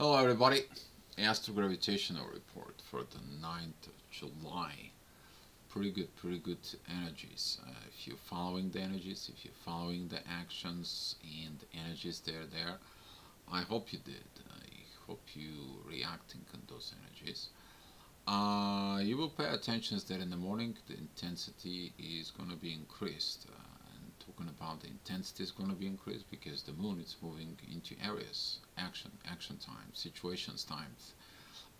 Hello everybody, Astrogravitational report for the 9th of July. Pretty good, pretty good energies. Uh, if you're following the energies, if you're following the actions and energies that are there, I hope you did. I hope you reacting on those energies. Uh, you will pay attention that in the morning the intensity is going to be increased. Uh, talking about the intensity is going to be increased because the moon is moving into Aries, action, action time, situations times,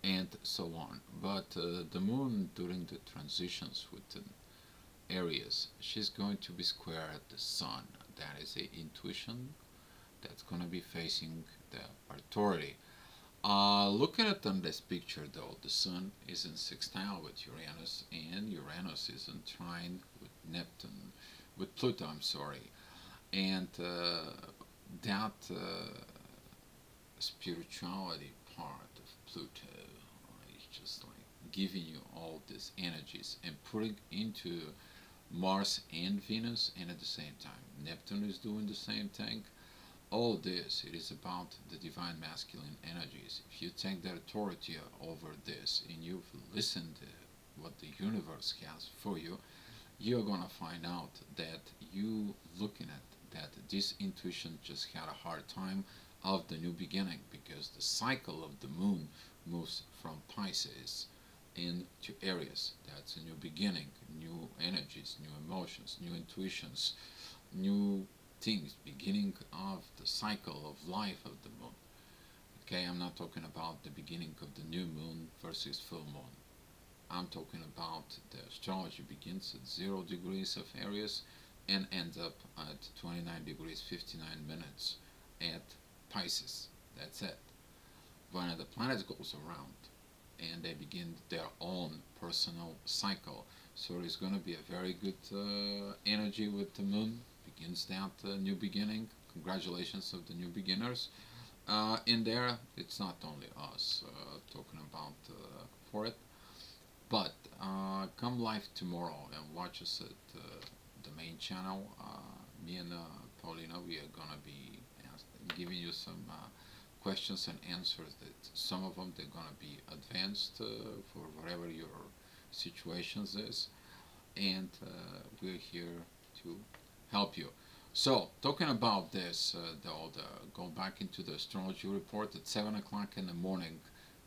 and so on. But uh, the moon during the transitions within Aries, she's going to be square at the sun. That is the intuition that's going to be facing the authority. Uh, looking at on this picture though, the sun is in sextile with Uranus and Uranus is in trine with Neptune with Pluto, I'm sorry, and uh, that uh, spirituality part of Pluto is just like giving you all these energies and putting into Mars and Venus, and at the same time, Neptune is doing the same thing. All this, it is about the divine masculine energies. If you take the authority over this and you've listened to what the universe has for you, you're going to find out that you looking at that this intuition just had a hard time of the new beginning because the cycle of the moon moves from Pisces into Aries. That's a new beginning, new energies, new emotions, new intuitions, new things, beginning of the cycle of life of the moon. Okay, I'm not talking about the beginning of the new moon versus full moon. I'm talking about the astrology begins at 0 degrees of Aries and ends up at 29 degrees 59 minutes at Pisces. That's it. When the planets goes around and they begin their own personal cycle. So it's going to be a very good uh, energy with the moon. Begins that uh, new beginning. Congratulations of the new beginners. Uh, in there, it's not only us uh, talking about uh, for it. But uh, come live tomorrow and watch us at uh, the main channel. Uh, me and uh, Paulina, we are gonna be giving you some uh, questions and answers. That some of them they're gonna be advanced for whatever your situations is, and we're here to help you. So, talking about this, uh, the, go back into the astrology report at 7 o'clock in the morning.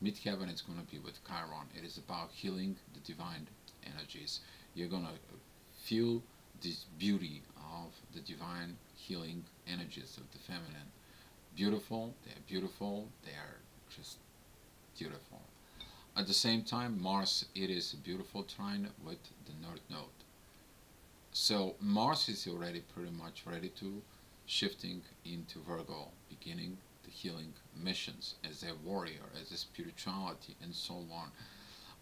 Midheaven is going to be with Chiron. It is about healing the divine energies. You're going to feel this beauty of the divine healing energies of the feminine. Beautiful, they're beautiful, they're just beautiful. At the same time, Mars, it is a beautiful trine with the North Node. So Mars is already pretty much ready to shifting into Virgo, beginning healing missions as a warrior, as a spirituality, and so on.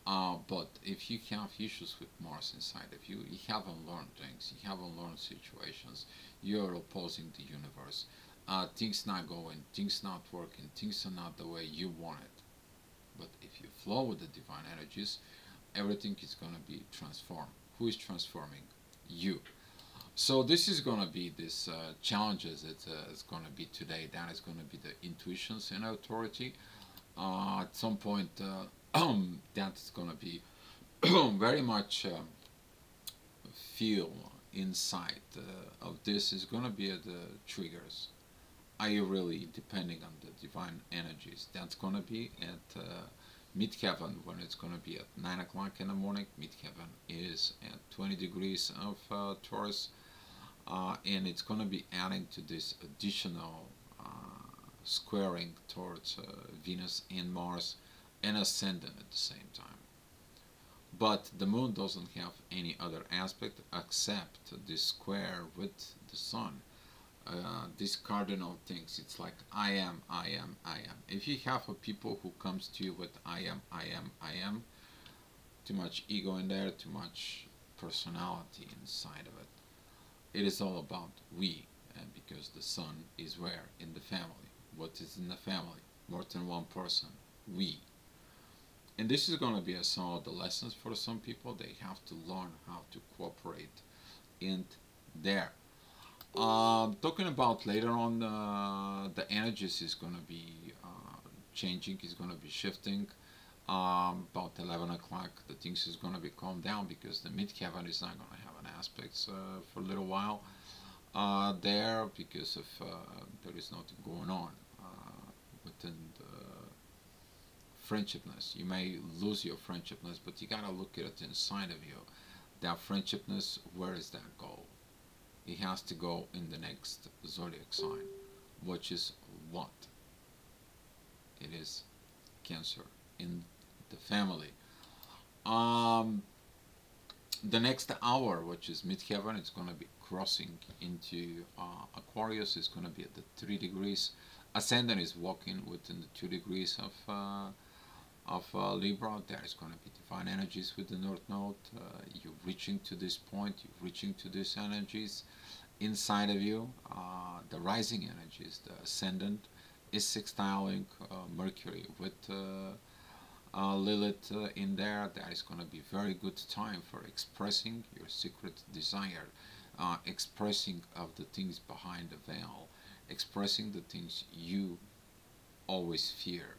Uh, but if you have issues with Mars inside of you, you haven't learned things, you haven't learned situations, you're opposing the universe. Uh, things not going, things not working, things are not the way you want it. But if you flow with the divine energies, everything is going to be transformed. Who is transforming? You. So this is going to be this uh, challenges that uh, is going to be today. That is going to be the intuitions and authority. Uh, at some point, uh, that is going to be very much uh, feel inside uh, of this is going to be the triggers. Are you really depending on the divine energies? That's going to be at midheaven when it's going to be at 9 o'clock in the morning. Midheaven is at 20 degrees of uh, Taurus uh, and it's going to be adding to this additional uh, squaring towards uh, Venus and Mars and ascendant at the same time. But the moon doesn't have any other aspect except this square with the sun. Uh, these cardinal things, it's like I am, I am, I am. If you have a people who comes to you with I am, I am, I am, too much ego in there, too much personality inside of it it is all about we, and because the sun is where? In the family. What is in the family? More than one person. We. And this is going to be a, some of the lessons for some people. They have to learn how to cooperate in there. Um, talking about later on, uh, the energies is going to be uh, changing, it's going to be shifting. Um, about 11 o'clock, the things is going to be calmed down because the midheaven is not going to have an aspect uh, for a little while uh, there because of uh, there is nothing going on within the friendshipness. You may lose your friendshipness, but you gotta look at it inside of you. That friendshipness, where is that goal? It has to go in the next zodiac sign, which is what? It is Cancer in the family. Um, the next hour, which is midheaven, it's going to be crossing into uh, Aquarius. It's going to be at the three degrees. Ascendant is walking within the two degrees of uh, of uh, Libra. There is going to be divine energies with the North Node. Uh, you're reaching to this point. You're reaching to these energies inside of you. Uh, the rising energies, the ascendant, is sextiling uh, Mercury with uh, Lilith uh, in there, that is going to be very good time for expressing your secret desire, uh, expressing of the things behind the veil, expressing the things you always fear,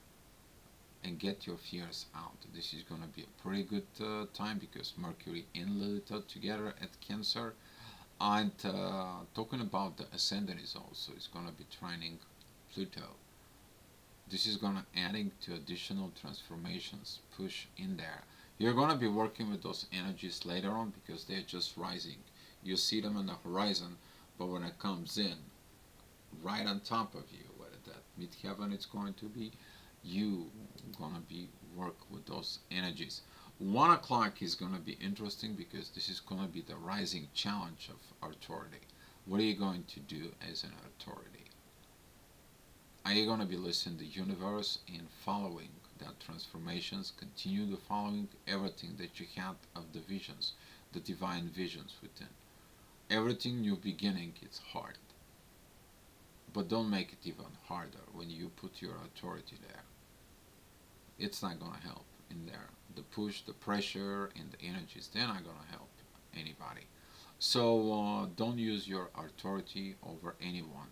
and get your fears out. This is going to be a pretty good uh, time because Mercury and Lilith are together at Cancer. And uh, talking about the ascendant is also, is going to be trining Pluto this is going to adding to additional transformations push in there. You're going to be working with those energies later on because they're just rising. You see them on the horizon but when it comes in right on top of you whether that midheaven it's going to be you going to be work with those energies. One o'clock is going to be interesting because this is going to be the rising challenge of authority. What are you going to do as an authority are you going to be listening to the universe and following that transformations, continue the following everything that you had of the visions, the divine visions within. Everything new beginning is hard. But don't make it even harder when you put your authority there. It's not going to help in there. The push, the pressure, and the energies, they're not going to help anybody. So uh, don't use your authority over anyone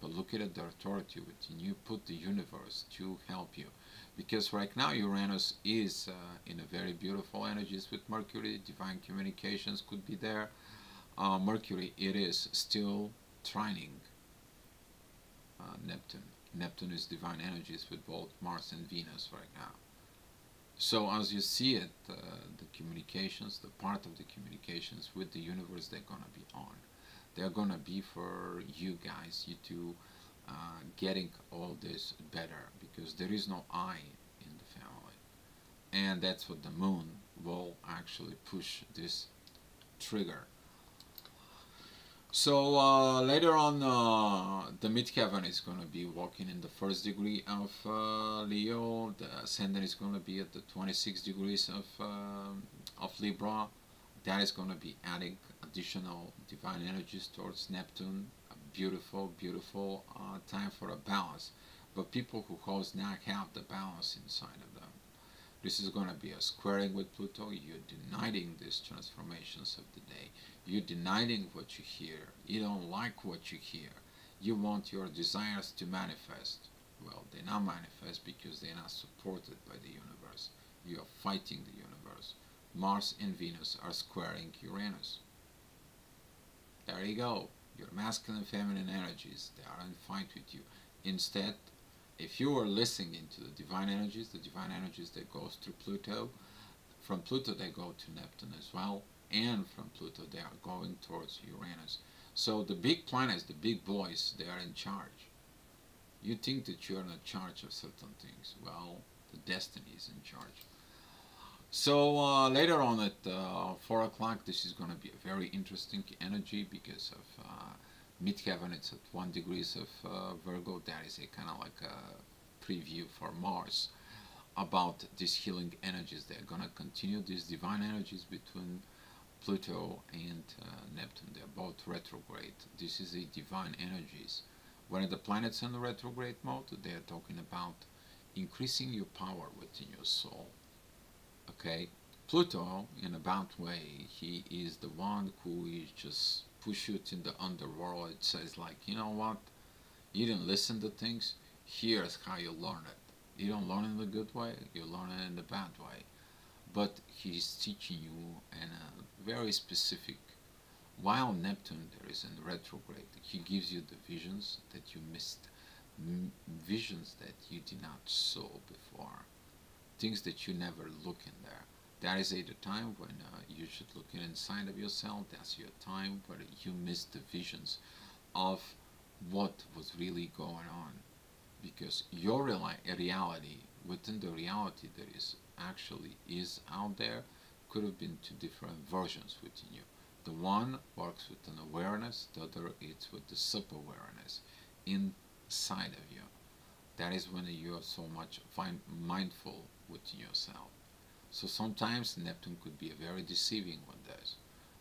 but look at the authority within you put the universe to help you. Because right now Uranus is uh, in a very beautiful energies with Mercury divine communications could be there. Uh, Mercury it is still trining uh, Neptune. Neptune is divine energies with both Mars and Venus right now. So as you see it uh, the communications the part of the communications with the universe they're gonna be on they're gonna be for you guys you two uh, getting all this better because there is no I in the family. And that's what the moon will actually push this trigger. So uh, later on uh, the midheaven is going to be walking in the first degree of uh, Leo. The ascendant is going to be at the 26 degrees of, uh, of Libra. That is going to be adding additional divine energies towards Neptune. A beautiful, beautiful uh, time for a balance. But people who cause not have the balance inside of them. This is going to be a squaring with Pluto. You're denying these transformations of the day. You're denying what you hear. You don't like what you hear. You want your desires to manifest. Well, they not manifest because they're not supported by the universe. You are fighting the universe. Mars and Venus are squaring Uranus. There you go. Your masculine and feminine energies, they are in fight with you. Instead, if you are listening into the divine energies, the divine energies that goes through Pluto, from Pluto they go to Neptune as well, and from Pluto they are going towards Uranus. So the big planets, the big boys, they are in charge. You think that you're in charge of certain things. Well, the destiny is in charge. So uh, later on at uh, 4 o'clock, this is going to be a very interesting energy because of uh, midheaven. It's at 1 degrees of uh, Virgo. That is a kind of like a preview for Mars about these healing energies. They're going to continue these divine energies between Pluto and uh, Neptune. They're both retrograde. This is a divine energies. When the planets in the retrograde mode, they're talking about increasing your power within your soul okay Pluto in a bad way he is the one who is just push you in the underworld. It says like you know what? You didn't listen to things. Here's how you learn it. You don't learn in the good way, you learn it in the bad way. But he's teaching you in a very specific while Neptune there is in retrograde, he gives you the visions that you missed, visions that you did not saw before, things that you never look in there. That is a time when uh, you should look inside of yourself. That's your time where you miss the visions of what was really going on, because your reality within the reality that is actually is out there could have been two different versions within you. The one works with an awareness, the other is with the sub-awareness inside of you. That is when you are so much mindful within yourself. So sometimes Neptune could be a very deceiving one does.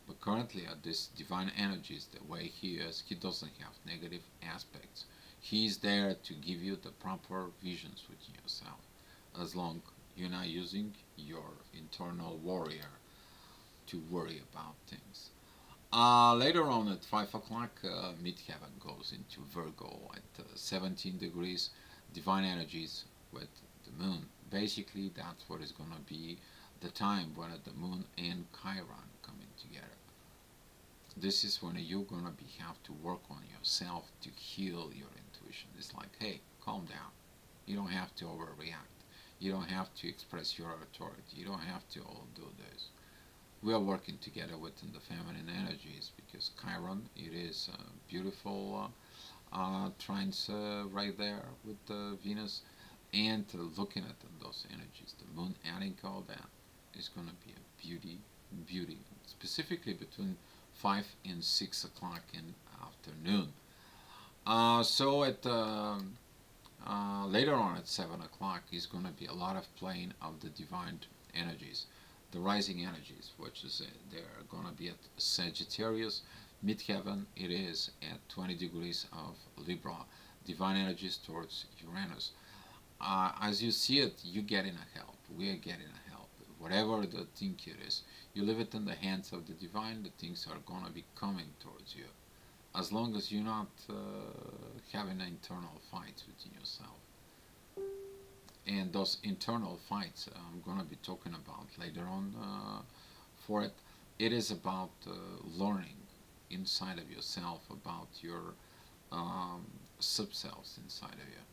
But currently at this divine energies, the way he is, he doesn't have negative aspects. He is there to give you the proper visions within yourself. As long you're not using your internal warrior to worry about things. Uh, later on at 5 o'clock, uh, Midheaven goes into Virgo at uh, 17 degrees, divine energies with the moon. Basically, that's what is going to be the time when the moon and Chiron coming together. This is when you're going to be have to work on yourself to heal your intuition. It's like, hey, calm down. You don't have to overreact. You don't have to express your authority. You don't have to all do this we are working together within the feminine energies because Chiron, it is beautiful uh, uh, trines uh, right there with Venus and looking at those energies, the moon adding all that is going to be a beauty, beauty, specifically between 5 and 6 o'clock in afternoon. Uh, so at um, uh, later on at 7 o'clock is going to be a lot of playing of the divine energies the rising energies, which is uh, they're going to be at Sagittarius, midheaven it is at 20 degrees of Libra, divine energies towards Uranus. Uh, as you see it, you're getting a help. We are getting a help. Whatever the thing it is, you leave it in the hands of the divine. The things are going to be coming towards you, as long as you're not uh, having internal fights within yourself and those internal fights I'm going to be talking about later on uh, for it it is about uh, learning inside of yourself about your um, subcells inside of you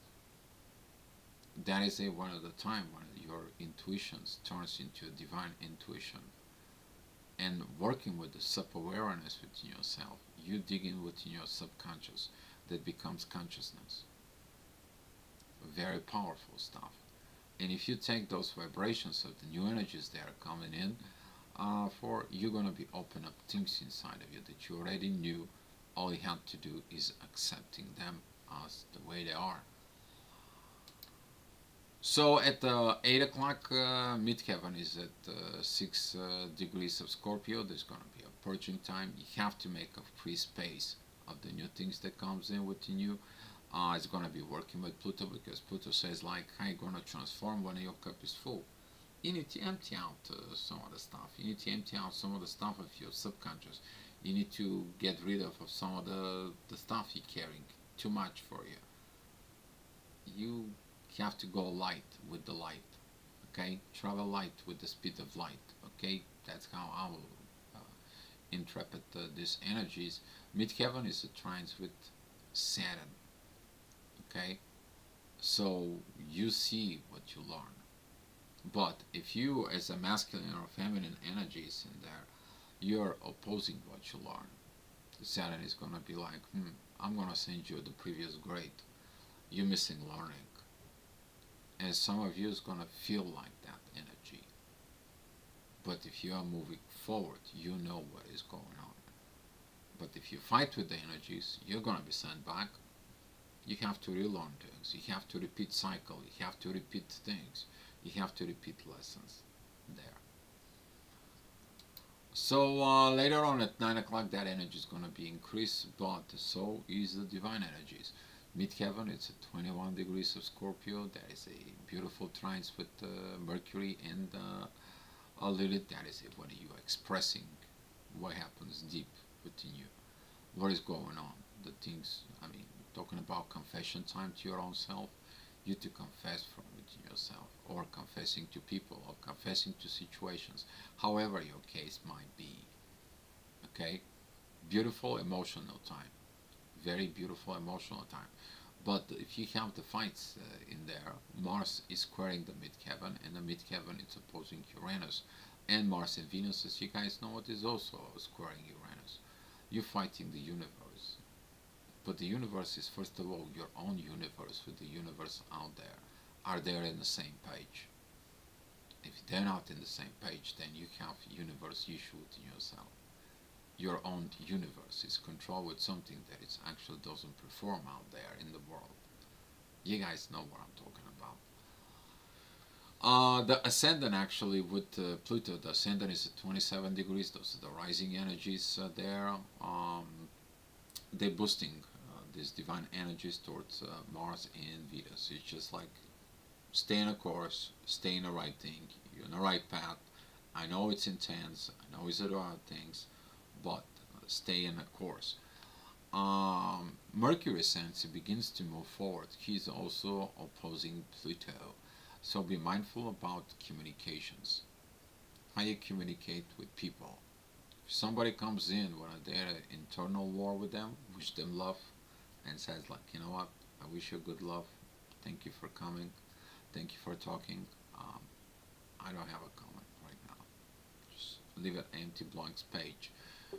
that is a one of the time when your intuitions turns into a divine intuition and working with the sub-awareness within yourself you dig in within your subconscious that becomes consciousness very powerful stuff and if you take those vibrations of the new energies that are coming in, uh, for you're going to be open up things inside of you that you already knew. All you have to do is accepting them as the way they are. So at uh, 8 o'clock, uh, midheaven is at uh, 6 uh, degrees of Scorpio. There's going to be a purging time. You have to make a free space of the new things that comes in within you uh, is going to be working with Pluto because Pluto says like you going to transform when your cup is full. You need to empty out uh, some of the stuff. You need to empty out some of the stuff of your subconscious. You need to get rid of, of some of the, the stuff you're carrying too much for you. You have to go light with the light. Okay? Travel light with the speed of light. Okay? That's how I will uh, interpret uh, these energies. Midheaven is a trines with Saturn okay so you see what you learn but if you as a masculine or feminine energies in there you're opposing what you learn Saturn is going to be like hmm I'm going to send you the previous grade you're missing learning and some of you is going to feel like that energy but if you are moving forward you know what is going on but if you fight with the energies you're going to be sent back you have to relearn things. You have to repeat cycle. You have to repeat things. You have to repeat lessons there. So uh, later on at 9 o'clock that energy is going to be increased, but so is the divine energies. Midheaven, it's at 21 degrees of Scorpio. That is a beautiful trines with uh, Mercury and uh, Lilith. That is it when you are expressing what happens deep within you. What is going on. The things, I mean, talking about confession time to your own self, you to confess from within yourself or confessing to people or confessing to situations however your case might be okay beautiful emotional time very beautiful emotional time. But if you have the fights uh, in there Mars is squaring the midheaven and the midheaven is opposing Uranus. And Mars and Venus as you guys know it is also squaring Uranus. You're fighting the universe. But the universe is first of all your own universe with the universe out there. Are they in the same page? If they're not in the same page then you have universe issue within yourself your own universe is controlled with something that it actually doesn't perform out there in the world. You guys know what I'm talking about. Uh, the ascendant actually with uh, Pluto, the ascendant is at 27 degrees, those are the rising energies uh, there. Um, they're boosting uh, these divine energies towards uh, Mars and Venus. It's just like stay in a course, stay in the right thing, you're on the right path. I know it's intense, I know it's a lot of things, but stay in a course. Um, Mercury since begins to move forward, he's also opposing Pluto. So be mindful about communications. How you communicate with people. If somebody comes in when they're an internal war with them, wish them love, and says like, you know what, I wish you good love. Thank you for coming. Thank you for talking. Um, I don't have a comment right now. Just leave an empty blank page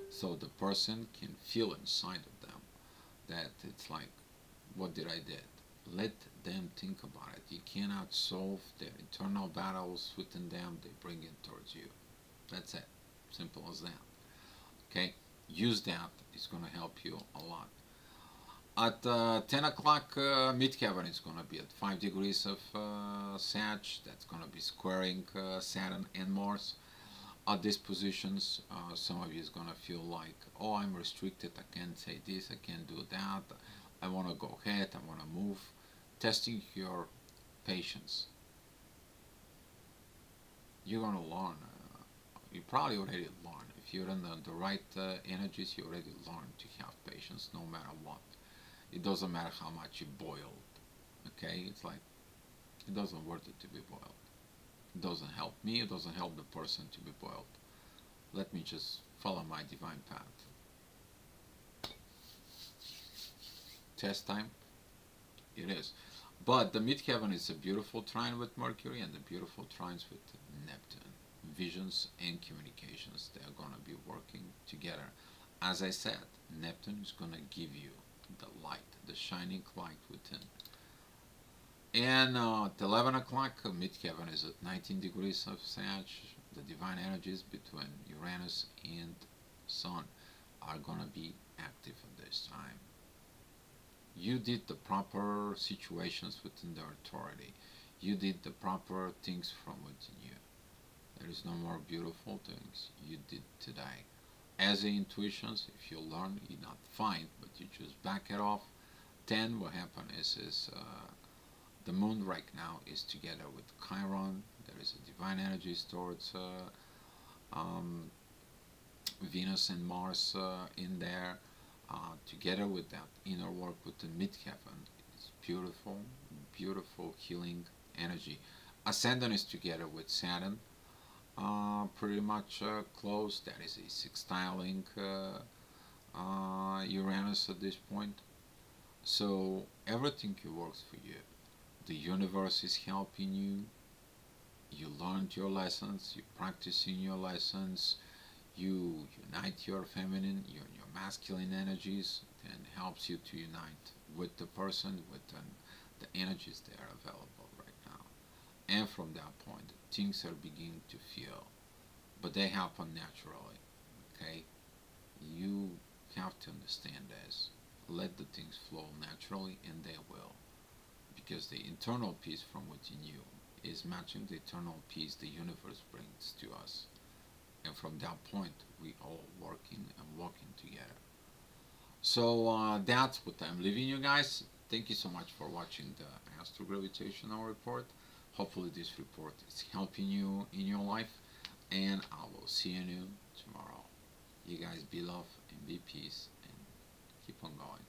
so the person can feel inside of them that it's like what did I did? Let them think about it. You cannot solve their internal battles within them. They bring it towards you. That's it. Simple as that. Okay? Use that. It's going to help you a lot. At uh, 10 o'clock uh, midheaven is going to be at 5 degrees of uh, that's going to be squaring uh, Saturn and Mars at these positions, uh, some of you is to feel like, oh, I'm restricted, I can't say this, I can't do that, I want to go ahead, I want to move. Testing your patience. You're to learn. Uh, you probably already learned. If you're in the, the right uh, energies, you already learned to have patience no matter what. It doesn't matter how much you boiled. Okay? It's like, it doesn't worth it to be boiled. It doesn't help me, it doesn't help the person to be boiled. Let me just follow my divine path. Test time? It is. But the midheaven is a beautiful trine with Mercury and the beautiful trines with Neptune. Visions and communications, they are going to be working together. As I said, Neptune is going to give you the light, the shining light within and uh, at 11 o'clock, uh, midheaven is at 19 degrees of Sag. The divine energies between Uranus and Sun are going to be active at this time. You did the proper situations within the authority. You did the proper things from within you. There is no more beautiful things you did today. As intuitions, if you learn, you're not find, but you just back it off. Then what happens is, is uh, the moon right now is together with Chiron. There is a divine energy towards uh, um, Venus and Mars uh, in there. Uh, together with that inner work with the midheaven. It's beautiful, beautiful healing energy. Ascendant is together with Saturn. Uh, pretty much uh, close. That is a sextiling uh, Uranus at this point. So everything works for you the universe is helping you. You learned your lessons you practicing your lessons you unite your feminine your, your masculine energies and helps you to unite with the person with the, the energies that are available right now. And from that point things are beginning to feel but they happen naturally okay? You have to understand this. Let the things flow naturally and they will because the internal peace from within you is matching the eternal peace the universe brings to us. And from that point, we all working and walking together. So uh, that's what I'm leaving you guys. Thank you so much for watching the Astrogravitational Report. Hopefully this report is helping you in your life. And I will see you tomorrow. You guys be love and be peace and keep on going.